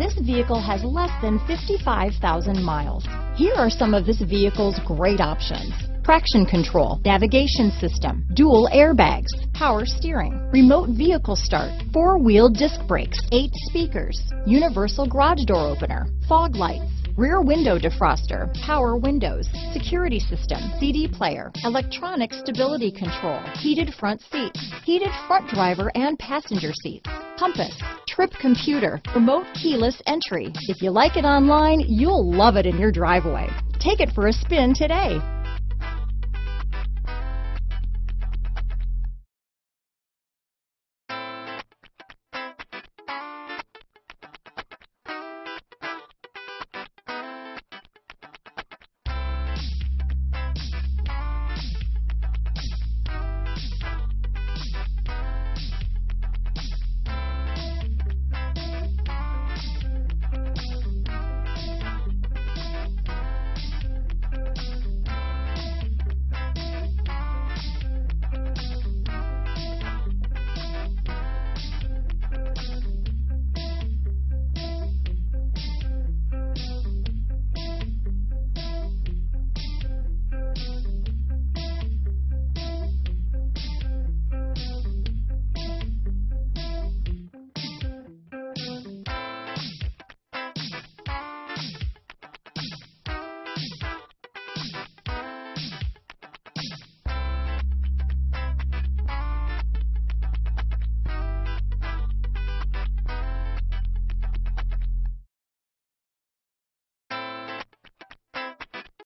This vehicle has less than 55,000 miles. Here are some of this vehicle's great options traction control, navigation system, dual airbags, power steering, remote vehicle start, four-wheel disc brakes, eight speakers, universal garage door opener, fog lights, rear window defroster, power windows, security system, CD player, electronic stability control, heated front seats, heated front driver and passenger seats, compass, trip computer, remote keyless entry. If you like it online, you'll love it in your driveway. Take it for a spin today.